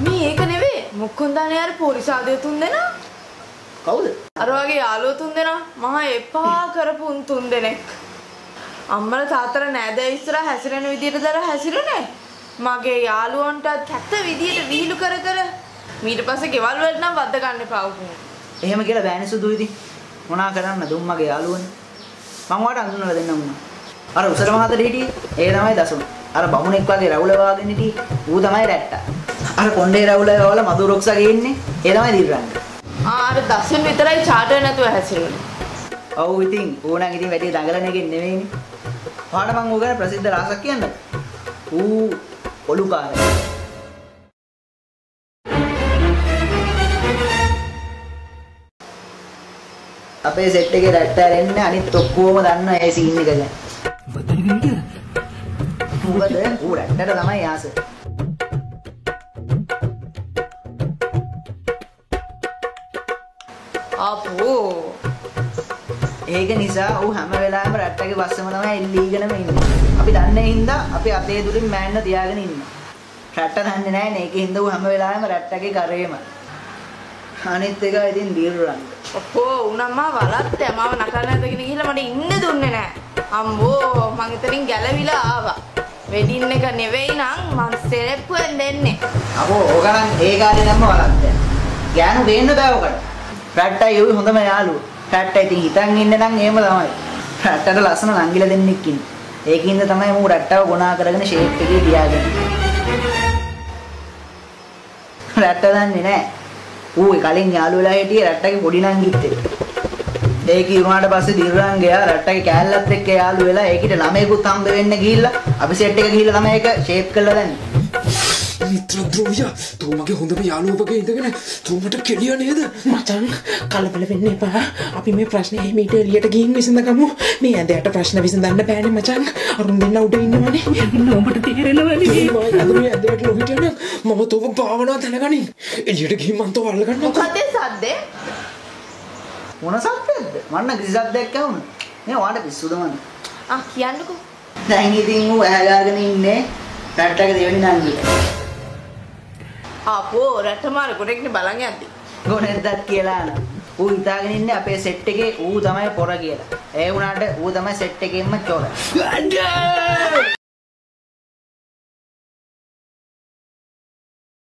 මේ ඒක නෙවෙයි. මුක්කුන්දානේ අර පොලිස් ආදිය තුන් දෙනා. කවුද? අර වගේ යාළුවෝ තුන් දෙනා මහා එපා කරපු උන් තුන් දෙනෙක්. අම්මලා තාත්තලා නෑදෑ ඉස්සරහ හැසිරෙන විදියට දර හැසිරුනේ. මගේ යාළුවන්ටත් කැත විදියට විහිළු කර කර ඊට පස්සේ ගෙවල් වලට නම් වද්ද ගන්න එපා උකුන්. එහෙම කියලා බෑනේ සුදු ඉතින්. මොනා කරන්න දුම්මගේ යාළුවනේ. මම වාට අඳුනලා දෙන්නම් උනා. අර උසර මහතට හිටියේ ඒ තමයි දසුන. අර බමුණෙක් වගේ රැවුල වාගෙන හිටියේ ඌ තමයි රැට්ටා. අර කොණ්ඩේ රැවුල වල මధు රොක්සගේ ඉන්නේ ඒ තමයි දිරන්නේ. ආ අර දසුන් විතරයි චාටර් නැතුව හැසිරුනේ. ඔව් ඉතින් ඌණන් ඉතින් වැඩි දඟලන එකෙන් නෙවෙයිනේ. පාඩ මං ඌ ගැන ප්‍රසිද්ධ රහසක් කියන්නද? ඌ ඔලුකාරය. අපේ සෙට් එකේ රැට්ටාර එන්නේ අනිත් ඔක්කොම දන්න ඒ සීන් එක ගැන. මොකද ඌ රැට්ටට තමයි ආස. අපෝ ඒක නිසා ඌ හැම වෙලාවෙම රැට්ටගේ බස්සම තමයි එල්ලීගෙනම ඉන්නේ. අපි දන්නේ හින්දා අපි අතේ දුරින් මෑන්න තියාගෙන ඉන්නවා. රැට්ට දන්නේ නැහැ නේ. ඒකේ හින්දා ඌ හැම වෙලාවෙම රැට්ටගේ කරේම. අනිත් එක ඉතින් දීර්රන්. අපෝ උනම්මා වලත් මාව නටන්න ඇදගෙන ගිහිල්ලා මට ඉන්න දුන්නේ නැහැ. අම්බෝ මං එතනින් ගැලවිලා ආවා. වෙඩින් එක නෙවෙයි නම් මං සෙරෙප්පුවෙන් දෙන්නේ. අපෝ ඕකනම් ඒ කාලේ දැම්ම වලක්ද. ගෑනු ගේන්න බෑ ඔකට. රැට්ටයි ඌ හොඳම යාළුවෝ. රැට්ට ඉතින් හිතන් ඉන්නේ නම් එහෙම තමයි. රැට්ටට ලස්සන නංගිලා දෙන්නෙක් ඉන්නේ. ඒකින්ද තමයි මූ රැට්ටව ගොනා කරගෙන ෂේප් එකේ තියාගෙන. රැට්ට දන්නේ නැහැ. ඌ කලින් යාළු වෙලා හිටියේ රැට්ටගේ පොඩි නංගිත් එක්ක. ඒක ඉරුණාට පස්සේ දිර්රන් ගියා රැට්ටගේ කෑල්ලත් එක්ක යාළු වෙලා ඒකිට ළමයෙකුත් හම්බ වෙන්න ගිහිල්ලා අපි සෙට් එක ගිහිල්ලා තමයි ඒක ෂේප් කරලා දැන්නේ. මිත්‍ර ද්‍රෝවිය තෝ මගේ හොඳම යාළුවගේ ඉඳගෙන තෝමට කෙලිය නේද මචන් කලබල වෙන්න එපා අපි මේ ප්‍රශ්නය මීට එලියට ගිහින් විසඳගමු මේ ඇදයට ප්‍රශ්න විසඳන්න බෑනේ මචන් අරුන් දෙන්න උඩ ඉන්නවනේ ඔබට තේරෙනවනේ අදුරු ඇදයට ලොහිටන මම තෝක භාවනා දැනගනින් එලියට ගිහින් මන් තෝ අල්ලගන්න මොකද සද්දේ? මොන සද්දයක්ද? මන්න කිසි සද්දයක් ඇහුණා. මේ වාට පිස්සුද මන්. ආ කියන්නකෝ. දැන් ඉතින් ඌ ඇහැගාගෙන ඉන්නේ රැට්ටක දෙවෙනි නංගිලා. අපෝ රැටමාර කොටෙක්නේ බලන් යද්දි. ගොනෙද්දත් කියලා න. ඌ හිතාගෙන ඉන්නේ අපේ සෙට් එකේ ඌ තමයි පොර කියලා. ඒ වුණාට ඌ තමයි සෙට් එකෙන්ම චොර.